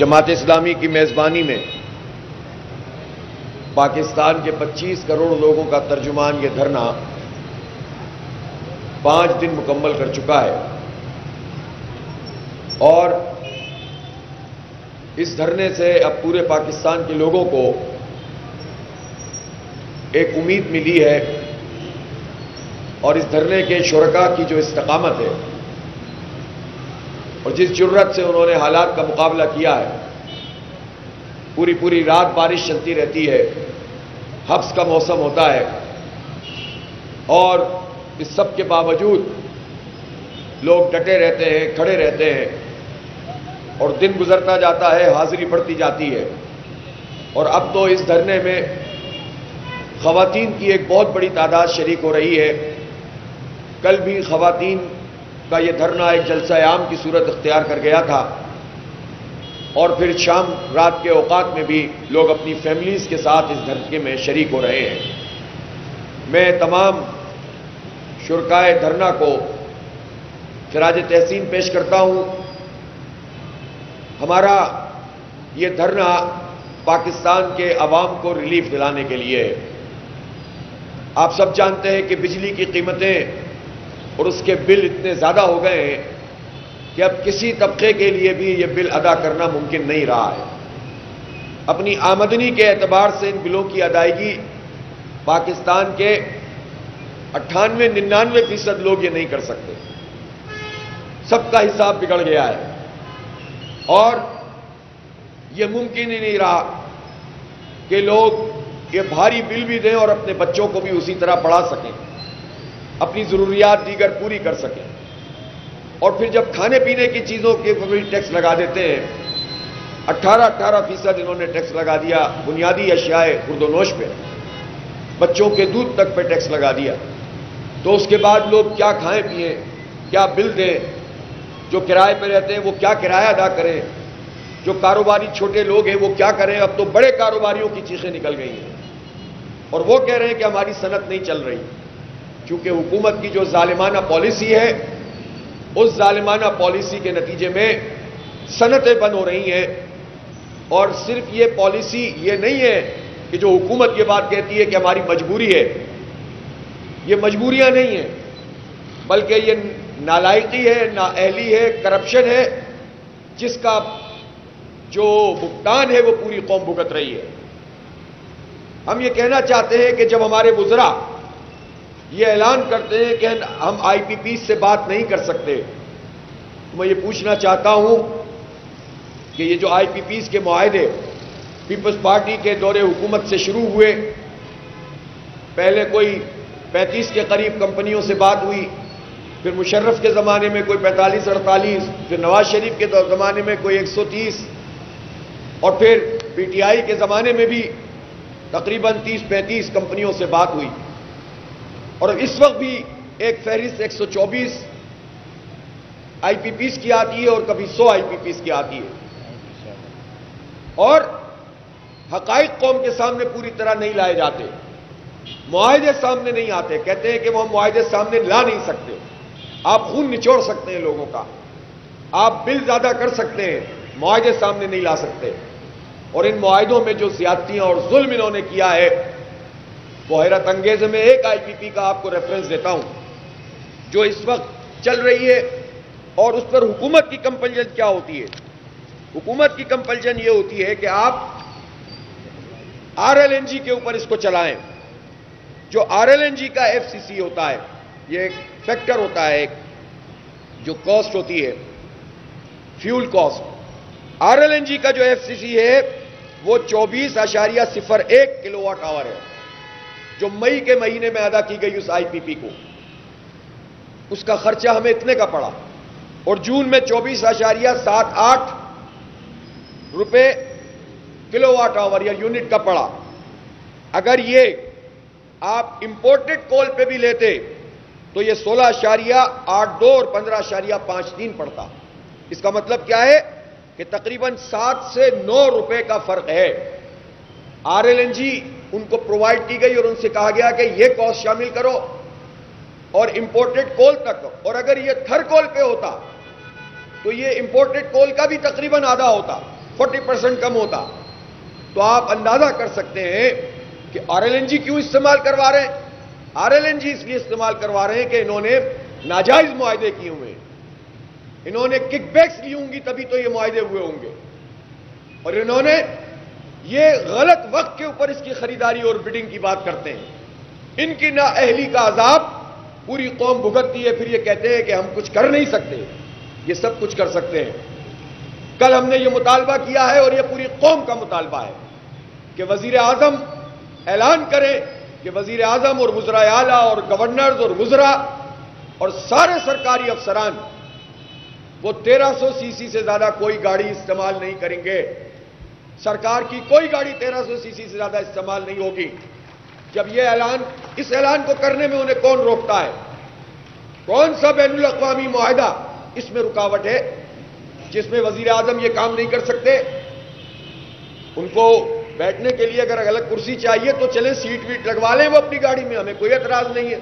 जमात इस्लामी की मेज़बानी में पाकिस्तान के 25 करोड़ लोगों का तर्जुमान ये धरना पाँच दिन मुकम्मल कर चुका है। और इस धरने से अब पूरे पाकिस्तान के लोगों को एक उम्मीद मिली है और इस धरने के शुरा की जो इस्तकामत है और जिस ज़रूरत से उन्होंने हालात का मुकाबला किया है, पूरी पूरी रात बारिश चलती रहती है, हफ्स का मौसम होता है, और इस सब के बावजूद लोग डटे रहते हैं, खड़े रहते हैं, और दिन गुजरता जाता है, हाजिरी बढ़ती जाती है। और अब तो इस धरने में खातन की एक बहुत बड़ी तादाद शरीक हो रही है। कल भी खातन का यह धरना एक जलसा आम की सूरत अख्तियार कर गया था। और फिर शाम रात के औकात में भी लोग अपनी फैमिलीज़ के साथ इस धरने में शरीक हो रहे हैं। मैं तमाम शुरकाए धरना को खराज तहसीन पेश करता हूँ। हमारा ये धरना पाकिस्तान के अवाम को रिलीफ दिलाने के लिए है। आप सब जानते हैं कि बिजली की कीमतें और उसके बिल इतने ज़्यादा हो गए हैं कि अब किसी तबके के लिए भी ये बिल अदा करना मुमकिन नहीं रहा है। अपनी आमदनी के एतबार से इन बिलों की अदायगी पाकिस्तान के अट्ठानवे, निन्यानवे फ़ीसद लोग ये नहीं कर सकते। सबका हिसाब बिगड़ गया है। और ये मुमकिन ही नहीं रहा कि लोग ये भारी बिल भी दें और अपने बच्चों को भी उसी तरह पढ़ा सकें। अपनी ज़रूरियात दीगर पूरी कर सकें। और फिर जब खाने पीने की चीज़ों के ऊपर भी टैक्स लगा देते हैं 18-18 फ़ीसद इन्होंने टैक्स लगा दिया बुनियादी अशियाए खुर्दोनोश पे, बच्चों के दूध तक पे टैक्स लगा दिया। तो उसके बाद लोग क्या खाएँ, पिए, क्या बिल दें, जो किराए पे रहते हैं वो क्या किराया अदा करें, जो कारोबारी छोटे लोग हैं वो क्या करें, अब तो बड़े कारोबारियों की चीज़ें निकल गई हैं। और वो कह रहे हैं कि हमारी सनत नहीं चल रही। क्योंकि हुकूमत की जो जालिमाना पॉलिसी है, उस जालिमाना पॉलिसी के नतीजे में सनतें बंद हो रही हैं। और सिर्फ़ ये पॉलिसी ये नहीं है कि जो हुकूमत ये बात कहती है कि हमारी मजबूरी है। ये मजबूरियाँ नहीं है, बल्कि ये नालायकी है, नाअहली है, करप्शन है, जिसका जो भुगतान है वो पूरी कौम भुगत रही है। हम ये कहना चाहते हैं कि जब हमारे बुजरा ये ऐलान करते हैं कि हम आईपीपी से बात नहीं कर सकते। तो मैं ये पूछना चाहता हूँ कि ये जो आईपीपी के माहदे पीपल्स पार्टी के दौरे हुकूमत से शुरू हुए, पहले कोई 35 के करीब कंपनियों से बात हुई, फिर मुशर्रफ के ज़माने में कोई 45 अड़तालीस, फिर नवाज़ शरीफ के ज़माने में कोई 130 और फिर पीटीआई के ज़माने में भी तकरीबन 30-35 कंपनियों से बात हुई। और इस वक्त भी एक फहरिस्त 124 आईपीपीस की आती है और कभी 100 आईपीपीस की आती है। और हकाइक कौम के सामने पूरी तरह नहीं लाए जाते। मुआदे सामने नहीं आते। कहते हैं कि वो हम सामने ला नहीं सकते। आप खून निचोड़ सकते हैं लोगों का। आप बिल ज़्यादा कर सकते हैं। मुआदे सामने नहीं ला सकते। और इन मुआदों में जो ज्यादतियाँ और जुल्म इन्होंने किया है वो हैरत अंगेज में एक आईपीपी का आपको रेफरेंस देता हूँ, जो इस वक्त चल रही है और उस पर हुकूमत की कंपल्जन क्या होती है? हुकूमत की कंपल्जन ये होती है कि आप आरएलएनजी के ऊपर इसको चलाएँ। जो आरएलएनजी का एफसीसी होता है, ये एक फैक्टर होता है एक, जो कॉस्ट होती है फ्यूल कॉस्ट आरएलएनजी का जो एफसीसी है, वो चौबीस आशारिया सिफर एक किलोवाट आवर है। जो मई के महीने में अदा की गई उस आईपीपी को। उसका खर्चा हमें इतने का पड़ा। और जून में चौबीस आशारिया सात आठ रुपए किलोवाट आवर या यूनिट का पड़ा। अगर ये आप इंपोर्टेड कोल पे भी लेते तो ये सोलह आशारिया आठ दो और पंद्रह आशारिया पाँच तीन पड़ता। इसका मतलब क्या है कि तकरीबन सात से नौ रुपए का फ़र्क है। आरएलएनजी उनको प्रोवाइड की गई और उनसे कहा गया कि यह कॉस्ट शामिल करो और इंपोर्टेड कोल तक। और अगर यह थर कोल पे होता तो ये इंपोर्टेड कोल का भी तकरीबन आधा होता 40 परसेंट कम होता। तो आप अंदाज़ा कर सकते हैं कि आरएलएनजी क्यों इस्तेमाल करवा रहे हैं? आरएलएनजी इसलिए इस्तेमाल करवा रहे हैं कि इन्होंने नाजायज मुआदे किए हुए हैं। इन्होंने किकबैक्स ली होंगी तभी तो ये मुआदे हुए होंगे। और इन्होंने ये गलत वक्त के ऊपर इसकी खरीदारी और बिडिंग की बात करते हैं। इनकी नाअहली का अजाब, पूरी कौम भुगतती है, फिर ये कहते हैं कि हम कुछ कर नहीं सकते। ये सब कुछ कर सकते हैं। कल हमने ये मुतालबा किया है और ये पूरी कौम का मुतालबा है कि वज़ीर आज़म ऐलान करें कि वज़ीर आज़म और वजरा आला और गवर्नर्स और वजरा और सारे सरकारी अफसरान, वो 1300 सीसी से ज़्यादा कोई गाड़ी इस्तेमाल नहीं करेंगे। सरकार की कोई गाड़ी 1300 सीसी से ज़्यादा इस्तेमाल नहीं होगी। जब यह ऐलान, इस ऐलान को करने में उन्हें कौन रोकता है? कौन सा बैन अवी माहिदा इसमें रुकावट है, जिसमें वज़ीर आज़म यह काम नहीं कर सकते? उनको बैठने के लिए अगर अलग कुर्सी चाहिए तो चले, सीट वीट लगवा लें वो अपनी गाड़ी में, हमें कोई एतराज़ नहीं है।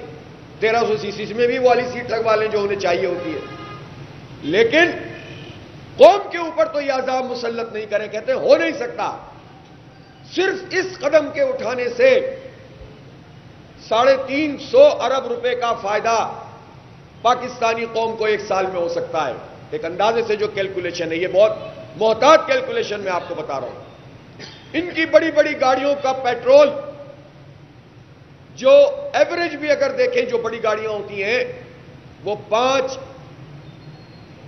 तेरह सौ सीसी में भी वाली सीट लगवा लें जो उन्हें चाहिए होती है। लेकिन कौम के ऊपर तो यह आजाब मुसलत नहीं करें, कहते हो नहीं सकता। सिर्फ़ इस कदम के उठाने से साढ़े तीन सौ अरब रुपए का फ़ायदा पाकिस्तानी कौम को एक साल में हो सकता है। एक अंदाजे से जो कैलकुलेशन है, ये बहुत मोहताज कैलकुलेशन मैं आपको बता रहा हूँ। इनकी बड़ी बड़ी गाड़ियों का पेट्रोल, जो एवरेज भी अगर देखें, जो बड़ी गाड़ियाँ होती हैं, वो पाँच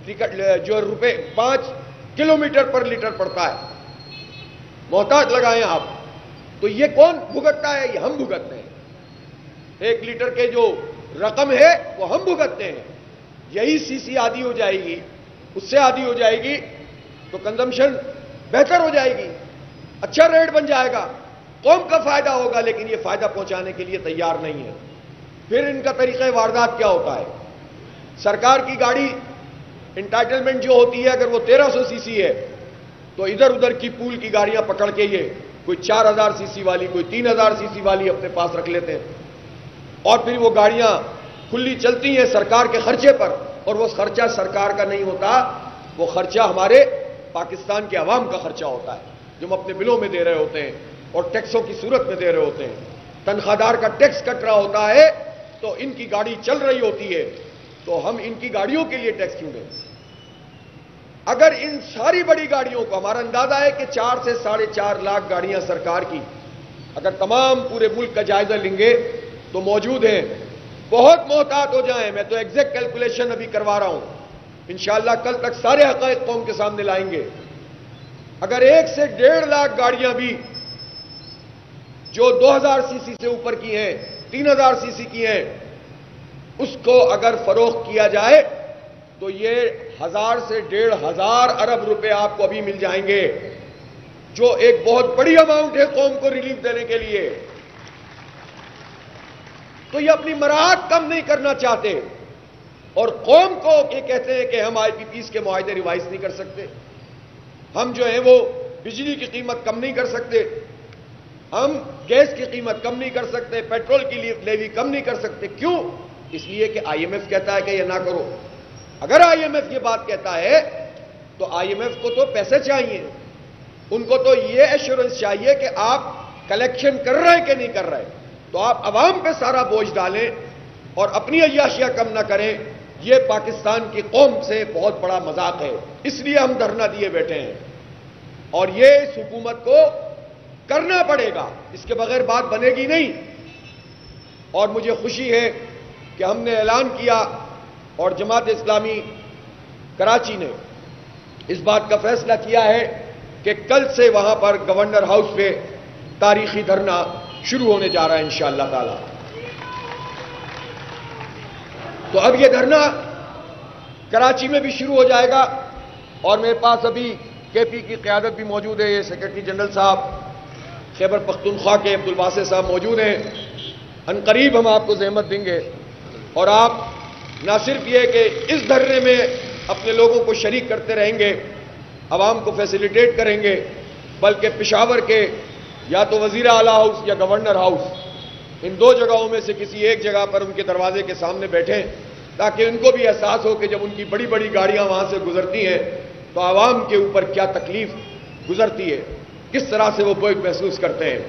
जो रुपए पाँच किलोमीटर पर लीटर पड़ता है। मोहताज लगाएँ आप। तो ये कौन भुगतता है? ये हम भुगतते हैं। एक लीटर के जो रकम है, वो हम भुगतते हैं। यही सीसी आदि हो जाएगी। उससे आदि हो जाएगी तो कंजम्पशन बेहतर हो जाएगी। अच्छा रेट बन जाएगा। कौम का फ़ायदा होगा, लेकिन ये फ़ायदा पहुँचाने के लिए तैयार नहीं है। फिर इनका तरीका वारदात क्या होता है? सरकार की गाड़ी इंटाइटलमेंट जो होती है, अगर वो 1300 सीसी है तो इधर उधर की पूल की गाड़ियाँ पकड़ के ये कोई 4000 सीसी वाली, कोई 3000 सीसी वाली अपने पास रख लेते हैं। और फिर वो गाड़ियाँ खुली चलती हैं सरकार के खर्चे पर, और वो खर्चा सरकार का नहीं होता, वो खर्चा हमारे पाकिस्तान के अवाम का खर्चा होता है, जो हम अपने बिलों में दे रहे होते हैं, और टैक्सों की सूरत में दे रहे होते हैं। तनख्वाहदार का टैक्स कट रहा होता है तो इनकी गाड़ी चल रही होती है तो हम इनकी गाड़ियों के लिए टैक्स क्यों दें अगर इन सारी बड़ी गाड़ियों को, हमारा अंदाज़ा है कि चार से साढ़े चार लाख गाड़ियाँ सरकार की, अगर तमाम पूरे मुल्क का जायजा लेंगे तो मौजूद हैं। बहुत मोहतात हो जाए। मैं तो एग्जैक्ट कैलकुलेशन अभी करवा रहा हूँ। इंशाला कल तक सारे हक कौम के सामने लाएँगे। अगर एक से डेढ़ लाख गाड़ियाँ भी जो 2000 सीसी से ऊपर की हैं 3000 सीसी की हैं उसको अगर फरोख्त किया जाए तो ये हज़ार से डेढ़ हज़ार अरब रुपए आपको अभी मिल जाएँगे, जो एक बहुत बड़ी अमाउंट है कौम को रिलीफ देने के लिए। तो ये अपनी मराहत कम नहीं करना चाहते। और कौम को ये कहते हैं कि हम आईपीपीस के मुआदे रिवाइज नहीं कर सकते। हम जो है वो बिजली की कीमत कम नहीं कर सकते। हम गैस की कीमत कम नहीं कर सकते, पेट्रोल की लेवी कम नहीं कर सकते। क्यों? इसलिए कि आईएमएफ कहता है कि यह ना करो। अगर आईएमएफ ये बात कहता है तो आईएमएफ को तो पैसे चाहिए। उनको तो ये एश्योरेंस चाहिए कि आप कलेक्शन कर रहे हैं कि नहीं कर रहे। तो आप अवाम पे सारा बोझ डालें और अपनी अयाशियाँ कम ना करें। यह पाकिस्तान की कौम से बहुत बड़ा मज़ाक है। इसलिए हम धरना दिए बैठे हैं। और ये इस हुकूमत को करना पड़ेगा। इसके बगैर बात बनेगी नहीं। और मुझे खुशी है कि हमने ऐलान किया और जमात इस्लामी कराची ने इस बात का फैसला किया है कि कल से वहाँ पर गवर्नर हाउस पे तारीखी धरना शुरू होने जा रहा है इंशाला ताला। तो अब यह धरना कराची में भी शुरू हो जाएगा और मेरे पास अभी केपी की क्यादत भी मौजूद है, ये सेक्रेटरी जनरल साहब, खैबर पख्तूनख्वा के अब्दुल वासे साहब मौजूद हैं। अनकरीब हम आपको जहमत देंगे। और आप न सिर्फ़ ये कि इस धरने में अपने लोगों को शरीक करते रहेंगे आवाम को फैसिलिटेट करेंगे, बल्कि पिशावर के या तो वज़ीर आला हाउस या गवर्नर हाउस, इन दो जगहों में से किसी एक जगह पर उनके दरवाजे के सामने बैठें, ताकि उनको भी एहसास हो कि जब उनकी बड़ी बड़ी गाड़ियाँ वहाँ से गुजरती हैं तो आवाम के ऊपर क्या तकलीफ़ गुजरती है, किस तरह से वो बोझ महसूस करते हैं।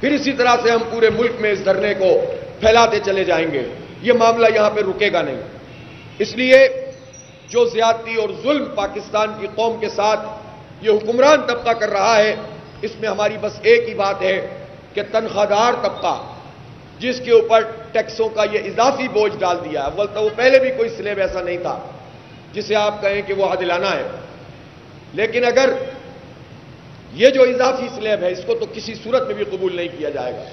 फिर इसी तरह से हम पूरे मुल्क में इस धरने को फैलाते चले जाएँगे। ये मामला यहाँ पर रुकेगा नहीं। इसलिए जो ज्यादती और जुल्म पाकिस्तान की कौम के साथ ये हुक्मरान तबका कर रहा है, इसमें हमारी बस एक ही बात है कि तनख्वाहदार तबका, जिसके ऊपर टैक्सों का ये इजाफी बोझ डाल दिया अव्वल तो वो पहले भी कोई स्लेब ऐसा नहीं था, जिसे आप कहें कि वो आदिलाना है। लेकिन अगर ये जो इजाफी स्लेब है, इसको तो किसी सूरत में भी कबूल नहीं किया जाएगा।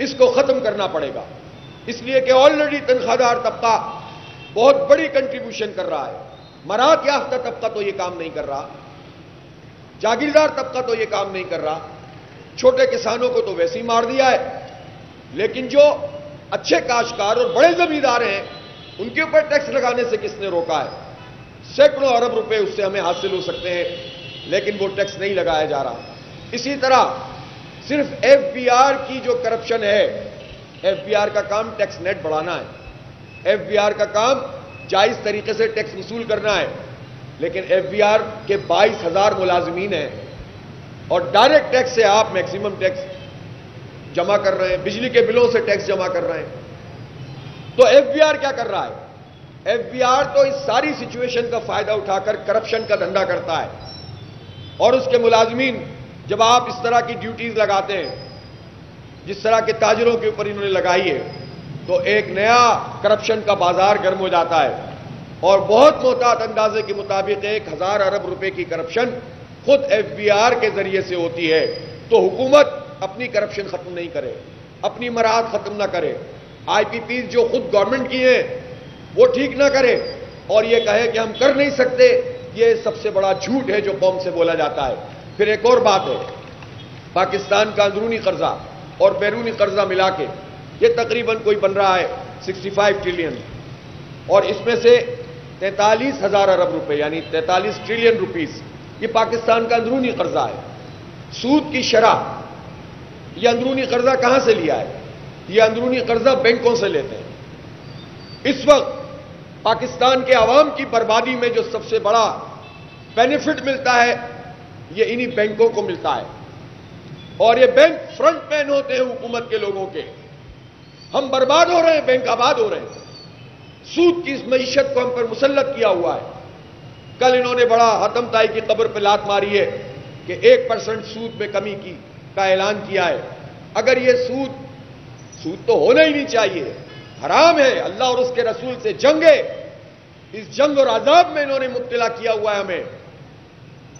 इसको खत्म करना पड़ेगा। इसलिए कि ऑलरेडी तनख्वाहदार तबका बहुत बड़ी कंट्रीब्यूशन कर रहा है। मरात याफ्ता तबका तो ये काम नहीं कर रहा। जागीरदार तबका तो ये काम नहीं कर रहा। छोटे किसानों को तो वैसे ही मार दिया है। लेकिन जो अच्छे काशकार और बड़े जमींदार हैं, उनके ऊपर टैक्स लगाने से किसने रोका है? सैकड़ों अरब रुपए उससे हमें हासिल हो सकते हैं, लेकिन वो टैक्स नहीं लगाया जा रहा। इसी तरह सिर्फ़ एफबीआर की जो करप्शन है एफबीआर का काम टैक्स नेट बढ़ाना है। एफबीआर का काम जायज़ तरीके से टैक्स वसूल करना है। लेकिन एफबीआर के बाईस हज़ार मुलाजमीन हैं और डायरेक्ट टैक्स से आप मैक्सिमम टैक्स जमा कर रहे हैं। बिजली के बिलों से टैक्स जमा कर रहे हैं। तो एफबीआर क्या कर रहा है? एफबीआर तो इस सारी सिचुएशन का फ़ायदा उठाकर करप्शन का धंधा करता है। और उसके मुलाजमीन जब आप इस तरह की ड्यूटीज़ लगाते हैं जिस तरह के ताजरों के ऊपर इन्होंने लगाई है तो एक नया करप्शन का बाज़ार गर्म हो जाता है। और बहुत मोहतात अंदाजे के मुताबिक एक हज़ार अरब रुपए की करप्शन खुद एफबीआर के ज़रिए से होती है। तो हुकूमत अपनी करप्शन खत्म नहीं करे, अपनी मराहत खत्म ना करे। आईपीपी जो खुद गवर्नमेंट की है, वो ठीक ना करे। और ये कहे कि हम कर नहीं सकते, ये सबसे बड़ा झूठ है जो कौम से बोला जाता है। फिर एक और बात है, पाकिस्तान का अंदरूनी कर्जा। और बैरूनी कर्जा मिला के ये तकरीबन कोई बन रहा है 65 ट्रिलियन। और इसमें से तैतालीस हज़ार अरब रुपए, यानी तैतालीस ट्रिलियन रुपीस, ये पाकिस्तान का अंदरूनी कर्जा है। सूद की शराह, ये अंदरूनी कर्जा कहाँ से लिया है? ये अंदरूनी कर्जा बैंकों से लेते हैं। इस वक्त पाकिस्तान के आवाम की बर्बादी में जो सबसे बड़ा बेनिफिट मिलता है, ये इन्हीं बैंकों को मिलता है। और ये बैंक फ्रंट मैन होते हैं हुकूमत के लोगों के। हम बर्बाद हो रहे हैं बैंक आबाद हो रहे हैं। सूद की इस मीशत को हम पर मुसलत किया हुआ है। कल इन्होंने बड़ा हतमताई की कब्र पर लात मारी है कि एक परसेंट सूद में कमी की का ऐलान किया है। अगर ये सूद सूद तो होना ही नहीं चाहिए। हराम है, अल्लाह और उसके रसूल से जंग है। इस जंग और आजाब में इन्होंने मुब्तला किया हुआ है हमें।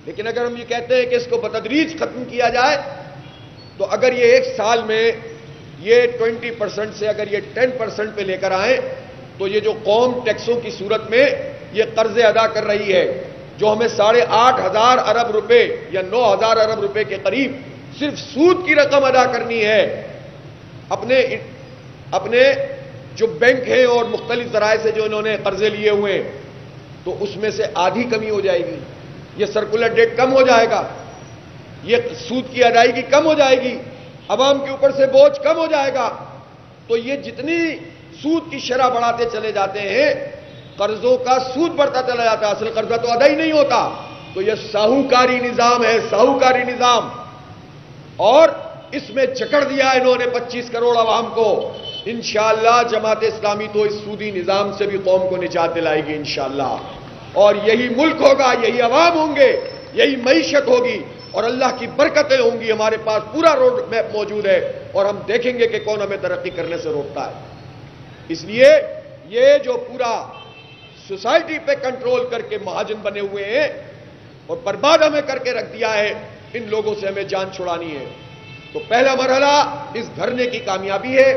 लेकिन अगर हम ये कहते हैं कि इसको बतदरीज खत्म किया जाए तो अगर ये एक साल में ये 20 परसेंट से अगर ये 10 परसेंट पे लेकर आए तो ये जो कौम टैक्सों की सूरत में ये कर्जे अदा कर रही है, जो हमें साढ़े आठ हज़ार अरब रुपए या नौ हज़ार अरब रुपए के करीब सिर्फ़ सूद की रकम अदा करनी है। अपने अपने जो बैंक हैं और मुख्तलिफ़ जराए से जो इन्होंने कर्जे लिए हुए हैं तो उसमें से आधी कमी हो जाएगी। ये सर्कुलर डेट कम हो जाएगा। ये सूद की अदायगी कम हो जाएगी, अवाम के ऊपर से बोझ कम हो जाएगा। तो ये जितनी सूद की शरह बढ़ाते चले जाते हैं, कर्जों का सूद बढ़ता चला जाता है। असल कर्जा तो अदा ही नहीं होता। तो यह साहूकारी निज़ाम है, साहूकारी निज़ाम। और इसमें जकड़ दिया इन्होंने 25 करोड़ आवाम को। इंशाला जमात इस्लामी तो इस सूदी निज़ाम से भी कौम को निजात दिलाएगी इंशाला और यही मुल्क होगा, यही अवाम होंगे, यही मीशत होगी। और अल्लाह की बरकतें होंगी, हमारे पास पूरा रोड मैप मौजूद है और हम देखेंगे कि कौन हमें तरक्की करने से रोकता है। इसलिए ये जो पूरा सोसाइटी पे कंट्रोल करके महाजन बने हुए हैं और बर्बाद हमें करके रख दिया है, इन लोगों से हमें जान छुड़ानी है। तो पहला मरहला इस धरने की कामयाबी है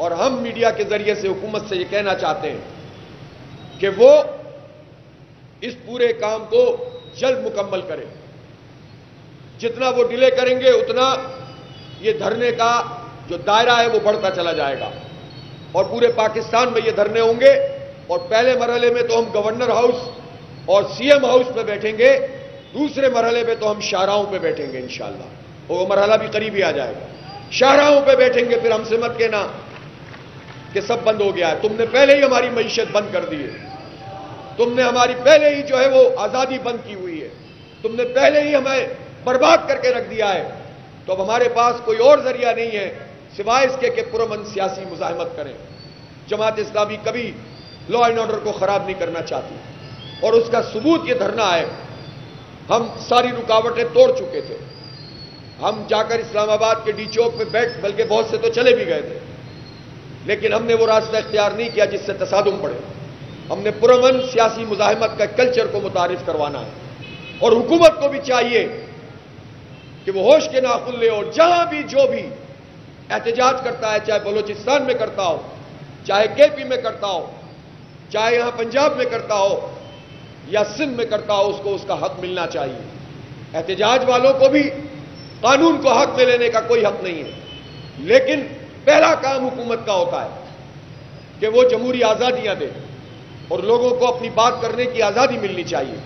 और हम मीडिया के ज़रिए से हुकूमत से यह कहना चाहते हैं कि वो इस पूरे काम को जल्द मुकम्मल करें। जितना वो डिले करेंगे, उतना ये धरने का जो दायरा है, वो बढ़ता चला जाएगा। और पूरे पाकिस्तान में ये धरने होंगे। और पहले मरहले में तो हम गवर्नर हाउस और सीएम हाउस पे बैठेंगे। दूसरे मरहले में तो हम शाहराहों पे बैठेंगे इंशाला वो मरहला भी करीब ही आ जाएगा। शाहराहों पे बैठेंगे, फिर हमसे मत कहना कि सब बंद हो गया है। तुमने पहले ही हमारी मीशत बंद कर दी है। तुमने हमारी पहले ही जो है वो आज़ादी बंद की हुई है। तुमने पहले ही हमें बर्बाद करके रख दिया है। तो अब हमारे पास कोई और ज़रिया नहीं है, सिवाय इसके कि पुरमन सियासी मुजाहमत करें। जमात इस्लामी कभी लॉ एंड ऑर्डर को खराब नहीं करना चाहती। और उसका सबूत यह धरना है, हम सारी रुकावटें तोड़ चुके थे। हम जाकर इस्लामाबाद के डी चौक में बैठ, बल्कि बहुत से तो चले भी गए थे। लेकिन हमने वो रास्ता इख्तियार नहीं किया जिससे तसादुम पड़े हमने पुरमन सियासी मुजाहमत का कल्चर को मुतारिफ करवाना है। और हुकूमत को भी चाहिए कि वो होश के नाखुन ले और जहाँ भी, जो भी एहतजाज करता है, चाहे बलोचिस्तान में करता हो, चाहे केपी में करता हो, चाहे यहाँ पंजाब में करता हो, या सिंध में करता हो, उसको उसका हक मिलना चाहिए। एहतजाज वालों को भी कानून को हक में लेने का कोई हक नहीं है। लेकिन पहला काम हुकूमत का होता है कि वो जमहूरी आज़ादियाँ दे और लोगों को अपनी बात करने की आज़ादी मिलनी चाहिए।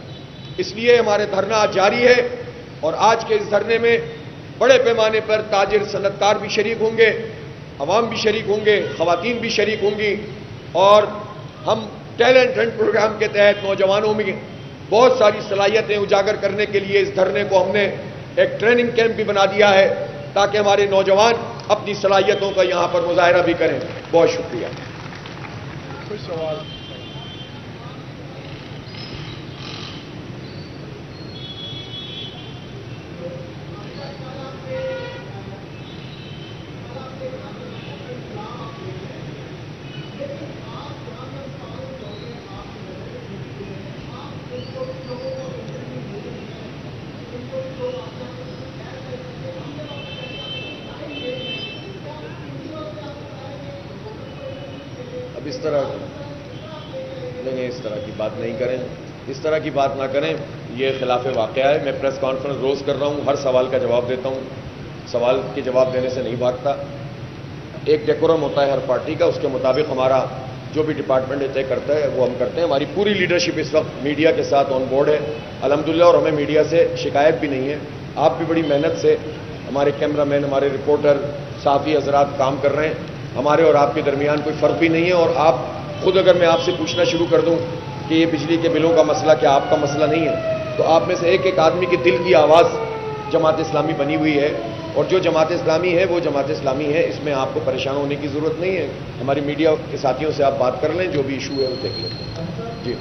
इसलिए हमारे धरना जारी है। और आज के इस धरने में बड़े पैमाने पर ताजिर सनतकार भी शरीक होंगे, अवाम भी शरीक होंगे खातन भी शरीक होंगी और हम टैलेंट हंट प्रोग्राम के तहत नौजवानों में बहुत सारी सलाहियतें उजागर करने के लिए इस धरने को हमने एक ट्रेनिंग कैंप भी बना दिया है ताकि हमारे नौजवान अपनी सलाहियतों का यहाँ पर मुजाहरा भी करें। बहुत शुक्रिया। कुछ सवाल? इस तरह नहीं नहीं, इस तरह की बात नहीं करें। इस तरह की बात ना करें। ये खिलाफ वाक़ है। मैं प्रेस कॉन्फ्रेंस रोज़ कर रहा हूँ। हर सवाल का जवाब देता हूँ। सवाल के जवाब देने से नहीं भागता। एक डेकोरम होता है हर पार्टी का। उसके मुताबिक हमारा जो भी डिपार्टमेंट तय करता है, वो हम करते हैं। हमारी पूरी लीडरशिप इस वक्त मीडिया के साथ ऑन बोर्ड है। अलहमदिल्ला और हमें मीडिया से शिकायत भी नहीं है। आप भी बड़ी मेहनत से हमारे कैमरामैन हमारे रिपोर्टर साफ़ी हजरात काम कर रहे हैं। हमारे और आपके दरमियान कोई फ़र्क भी नहीं है और आप खुद अगर मैं आपसे पूछना शुरू कर दूँ कि ये बिजली के बिलों का मसला क्या आपका मसला नहीं है तो आप में से एक एक आदमी के दिल की आवाज़ जमात इस्लामी बनी हुई है और जो जमात इस्लामी है, वो जमात इस्लामी है। इसमें आपको परेशान होने की ज़रूरत नहीं है। हमारी मीडिया के साथियों से आप बात कर लें, जो भी इशू है, वो देख लें। जी।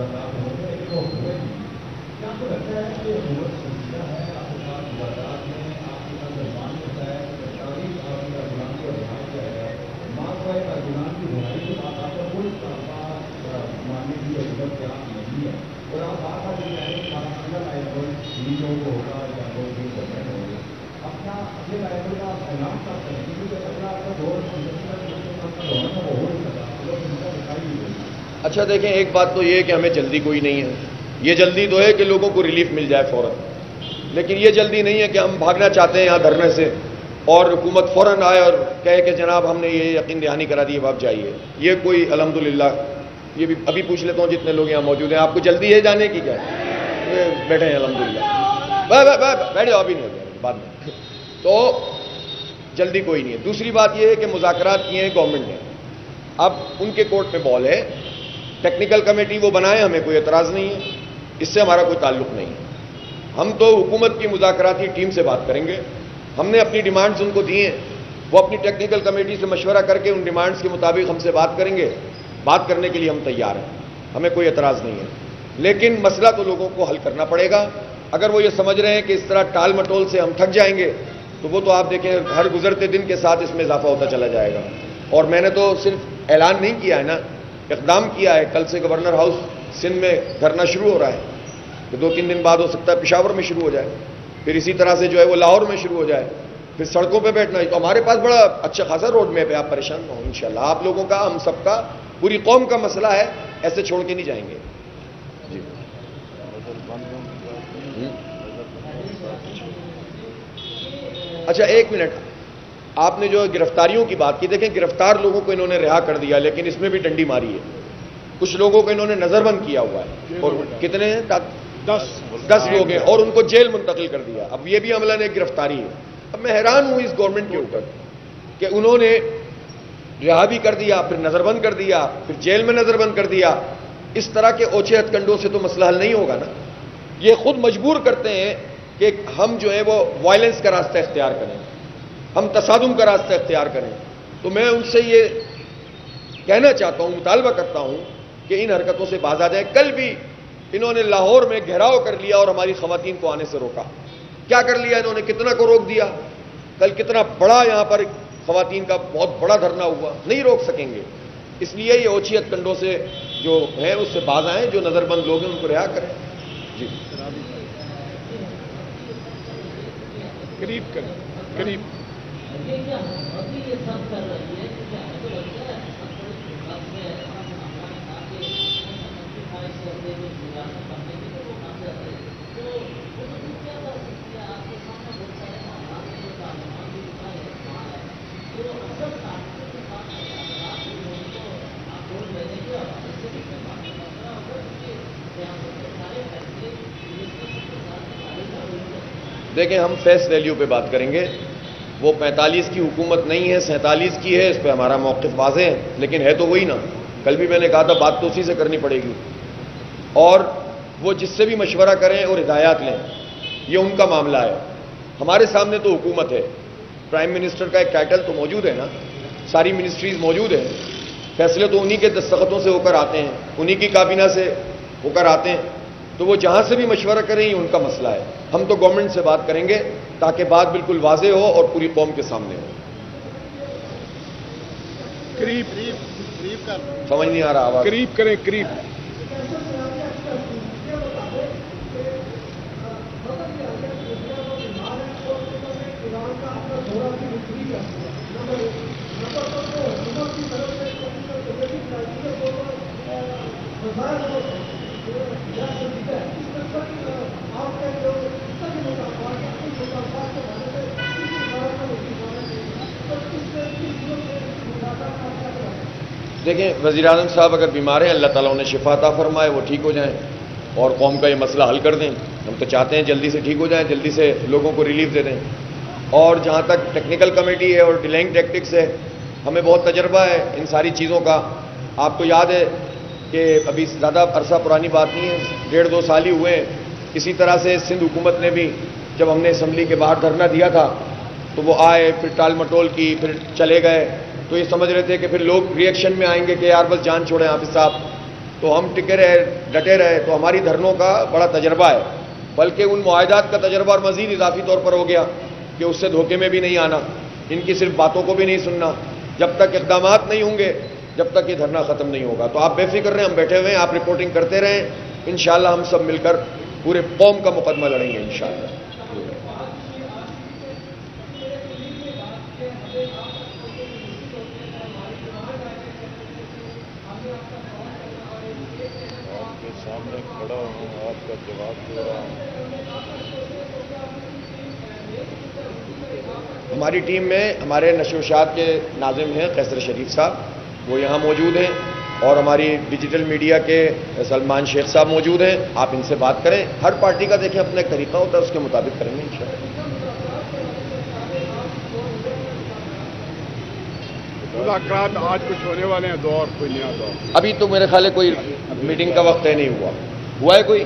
बदलाव होंगे इनको क्या आपको लगता है कि हुकूमत समझता है आपके साथ मुलाकात में आपके साथ निर्माण होता है सरकारी आपकी अफगान की अफगान किया है माँ पाए अफगान की बुराई के साथ आपका कोई मानने की ज़रूरत क्या नहीं है और आप बात आते चाहें पाकिस्तान लाइबल नीतियों को होगा या कोई गवर्नमेंट होगा अपना अपने लाइबल का ऐलान कर हैं क्योंकि सरकार का बहुत संरक्षण बहुत सका दिखाई नहीं देता अच्छा देखें, एक बात तो ये है कि हमें जल्दी कोई नहीं है। ये जल्दी तो है कि लोगों को रिलीफ मिल जाए फ़ौरन। लेकिन ये जल्दी नहीं है कि हम भागना चाहते हैं यहाँ धरने से और हुकूमत फ़ौरन आए और कहे कि जनाब, हमने ये यकीन दहानी करा दी, अब आप जाइए। ये कोई अलहमदुल्ला ये भी अभी पूछ लेता हूँ, जितने लोग यहाँ मौजूद हैं, आपको जल्दी है जाने की क्या? ये बैठे हैं अलहमदुल्ला बैठे अभी नहीं हो बाद में। तो जल्दी कोई नहीं है। दूसरी बात यह है कि मुजाकर किए हैं, गवर्नमेंट ने। अब उनके कोर्ट में बॉल है। टेक्निकल कमेटी वो बनाए, हमें कोई एतराज़ नहीं है। इससे हमारा कोई ताल्लुक नहीं है। हम तो हुकूमत की मुजाकराती टीम से बात करेंगे। हमने अपनी डिमांड्स उनको दिए हैं। वो अपनी टेक्निकल कमेटी से मशवरा करके उन डिमांड्स के मुताबिक हमसे बात करेंगे। बात करने के लिए हम तैयार हैं। हमें कोई एतराज़ नहीं है। लेकिन मसला तो लोगों को हल करना पड़ेगा। अगर वो ये समझ रहे हैं कि इस तरह टाल मटोल से हम थक जाएँगे तो वो तो आप देखें, हर गुजरते दिन के साथ इसमें इजाफा होता चला जाएगा। और मैंने तो सिर्फ़ ऐलान नहीं किया है ना इकदाम किया है। कल से गवर्नर हाउस सिंध में धरना शुरू हो रहा है। तो दो तीन दिन बाद हो सकता है पिशावर में शुरू हो जाए। फिर इसी तरह से जो है वो लाहौर में शुरू हो जाए। फिर सड़कों पे बैठना तो हमारे पास बड़ा अच्छा खासा रोड मैप है। आप परेशान हो, इंशाल्लाह। आप लोगों का, हम सबका, पूरी कौम का मसला है, ऐसे छोड़ के नहीं जाएँगे। जी। अच्छा एक मिनट। आपने जो गिरफ्तारियों की बात की देखें गिरफ़्तार लोगों को इन्होंने रिहा कर दिया लेकिन इसमें भी डंडी मारी है। कुछ लोगों को इन्होंने नजरबंद किया हुआ है। और कितने? हैं दस। दस लोग हैं और उनको जेल मुंतकिल कर दिया। अब ये भी अमला ने गिरफ्तारी है। अब मैं हैरान हूँ इस गवर्नमेंट के ऊपर कि उन्होंने रिहा भी कर दिया फिर नजरबंद कर दिया फिर जेल में नजरबंद कर दिया। इस तरह के ओछे हथकंडों से तो मसला हल नहीं होगा ना। ये खुद मजबूर करते हैं कि हम जो है वो वायलेंस का रास्ता इख्तियार करें। हम तसादुम का रास्ता इख्तियार करें। तो मैं उनसे ये कहना चाहता हूँ, मुतालबा करता हूँ कि इन हरकतों से बाज आ जाए कल भी इन्होंने लाहौर में घेराव कर लिया और हमारी खातन को आने से रोका। क्या कर लिया इन्होंने? कितना को रोक दिया? कल कितना बड़ा यहाँ पर खातन का बहुत बड़ा धरना हुआ। नहीं रोक सकेंगे। इसलिए ये ओछियत कंडों से जो है, उससे बाज आए जो नजरबंद लोग हैं, उनको रिहा करें। जी। करीब करें करीब। देखें हम फेस वैल्यू पे बात करेंगे। वो 45 की हुकूमत नहीं है, सैंतालीस की है, इस पर हमारा मौकफ वाजे है, लेकिन है तो वही ना। कल भी मैंने कहा था, बात तो उसी से करनी पड़ेगी। और वो जिससे भी मशवरा करें और हिदायत लें, ये उनका मामला है। हमारे सामने तो हुकूमत है। प्राइम मिनिस्टर का एक टाइटल तो मौजूद है ना? सारी मिनिस्ट्रीज मौजूद है। फैसले तो उन्हीं के दस्तखतों से होकर आते हैं, उन्हीं की काबीना से होकर आते हैं। तो वो जहाँ से भी मशवरा करें, ये उनका मसला है। हम तो गवर्नमेंट से बात करेंगे। ताकि बात बिल्कुल वाजे हो और पूरी कौम के सामने हो। करीब करीब करीब कर। समझ नहीं आ रहा आवाज़। करीब करें करीब। देखें वजी अजम साहब अगर बीमार हैं, अल्लाह ताला उन्हें शिफाता फरमाए, वो ठीक हो जाएँ। और कौम का ये मसला हल कर दें। हम तो चाहते हैं जल्दी से ठीक हो जाएँ, जल्दी से लोगों को रिलीफ दे दें। और जहाँ तक टेक्निकल कमेटी है और डिलेंग टेक्टिक्स है, हमें बहुत तजर्बा है इन सारी चीज़ों का। आपको याद है कि अभी ज़्यादा अरसा पुरानी बात नहीं है, डेढ़ दो साल ही हुए हैं। इसी तरह से सिंध हुकूमत ने भी जब हमने असम्बली के बाहर धरना दिया था तो वो आए, फिर टाल मटोल की, फिर चले गए। तो ये समझ रहे थे कि फिर लोग रिएक्शन में आएँगे कि यार बस जान छोड़े हाफिज साहब। तो हम टिके रहे, डटे रहे। तो हमारी धरनों का बड़ा तजर्बा है। बल्कि उन मुआदात का तजर्बा और मजीद इजाफी तौर पर हो गया कि उससे धोखे में भी नहीं आना, इनकी सिर्फ़ बातों को भी नहीं सुनना। जब तक इकदाम नहीं होंगे, जब तक ये धरना खत्म नहीं होगा। तो आप बेफिक्र रहें, हम बैठे हुए हैं, आप रिपोर्टिंग करते रहें। इन हम सब मिलकर पूरे कौम का मुकदमा लड़ेंगे इन खड़ा हूँ आपका जवाब दे रहा हूँ। हमारी टीम में हमारे नशोशात के नाजिम हैं कैसर शरीफ साहब वो यहाँ मौजूद हैं। और हमारी डिजिटल मीडिया के सलमान शेख साहब मौजूद हैं। आप इनसे बात करें हर पार्टी का देखें अपना एक तरीका होता है उसके मुताबिक करेंगे इन मुलाकात आज कुछ होने वाले हैं दौर कोई नया दौर। अभी तो मेरे ख्याल कोई मीटिंग का वक्त तय नहीं हुआ। हुआ है कोई?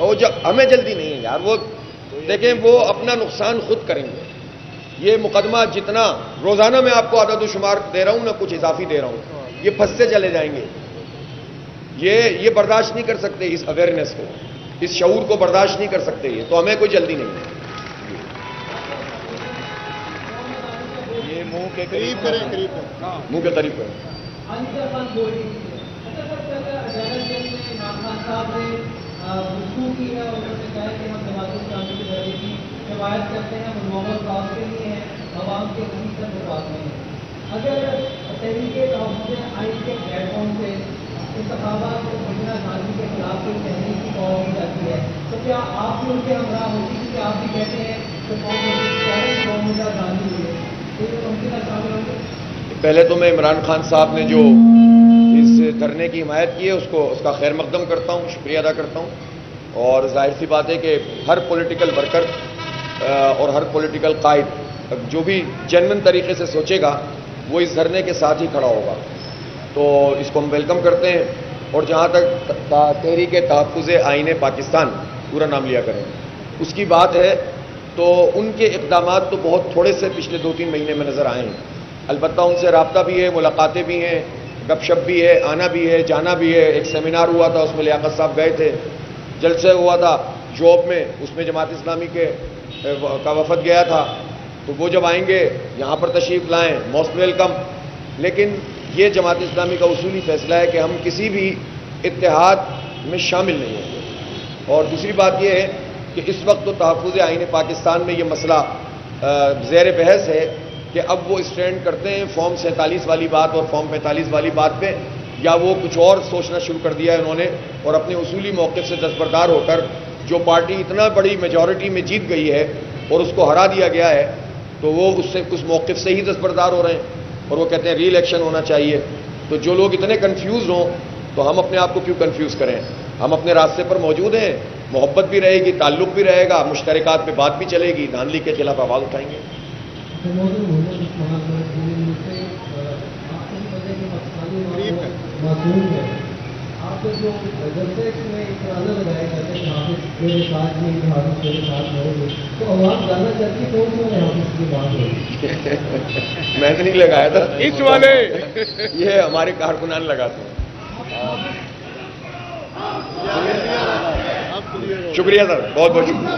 और जब हमें जल्दी नहीं है यार वो देखें वो अपना नुकसान खुद करेंगे। ये मुकदमा जितना रोज़ाना मैं आपको आदत शुमार दे रहा हूँ ना कुछ इजाफी दे रहा हूँ ये फंसते चले जाएँगे। ये ये बर्दाश्त नहीं कर सकते इस अवेयरनेस को इस शऊर को बर्दाश्त नहीं कर सकते ये तो हमें कोई जल्दी नहीं है। ये मुँह के करीब करें करीब मुँह के करीब करें की है और उन्होंने कहा कि हम जमात की शिकायत करते हैं मोहम्मद साहब के लिए है आवाम के किसी बात नहीं है। अगर तहरीके तहफुज आइन के प्लेटफॉर्म से इंतबात को इंदिरा गांधी के खिलाफ कोई तहरीक की कॉल की जाती है। तो क्या आप भी उनके हमरा होती क्योंकि आप भी कहते हैं कि इंदिरा गांधी हुए तो ये मुमकिन शामिल होंगे पहले तो मैं इमरान खान साहब ने जो धरने की हिमायत की है, उसको, उसका खैर मकदम करता हूँ, शुक्रिया अदा करता हूँ। और ज़ाहिर सी बात है कि हर पॉलिटिकल वर्कर और हर पॉलिटिकल कायद जो भी जनमन तरीके से सोचेगा, वो इस धरने के साथ ही खड़ा होगा। तो इसको हम वेलकम करते हैं, और जहाँ तक तहरीक तहफ़ आइन पाकिस्तान पूरा नाम लिया करें। उसकी बात है तो उनके इकदाम तो बहुत थोड़े से पिछले दो तीन महीने में नज़र आए हैं। अलबत् उनसे रबता भी है, मुलाकातें भी हैं गपशप भी है, आना भी है, जाना भी है। एक सेमिनार हुआ था, उसमें लियाकत साहब गए थे। जलसे हुआ था, जॉब में, उसमें जमात इस्लामी के का वफद गया था। तो वो जब आएँगे, यहाँ पर तशरीफ़ लाएँ मोस्ट वेलकम लेकिन ये जमात इस्लामी का उसूली फैसला है कि हम किसी भी इतिहाद में शामिल नहीं होंगे। और दूसरी बात यह है कि इस वक्त तो तहफ़ आइन पाकिस्तान में ये मसला जैर बहस है। कि अब वो स्टैंड करते हैं फॉर्म सैंतालीस वाली बात और फॉर्म पैंतालीस वाली बात पे, या वो कुछ और सोचना शुरू कर दिया है उन्होंने और अपने उसूली मौके से दस्तबरदार होकर जो पार्टी इतना बड़ी मेजॉरिटी में जीत गई है और उसको हरा दिया गया है तो वो उससे उस मौके से ही दस्तबरदार हो रहे हैं और वो कहते हैं री इलेक्शन होना चाहिए। तो जो लोग इतने कन्फ्यूज़ हों तो हम अपने आप को क्यों कन्फ्यूज़ करें? हम अपने रास्ते पर मौजूद हैं, मोहब्बत भी रहेगी, ताल्लुक भी रहेगा मुश्तरक पे बात भी चलेगी, धांधली के खिलाफ आवाज़ उठाएँगे। आपको जो में इतराजा लगाए जाते हैं हाफिज मेरे साथ नहीं हाफिज मेरे साथ रहोगे तो आवाज़ ज़्यादा चलती कौन सी वाले हाफिज की बात होगी मैंने नहीं लगाया था। इस वाले। ये हमारे कारकुनान लगाते हैं शुक्रिया सर बहुत बहुत शुक्रिया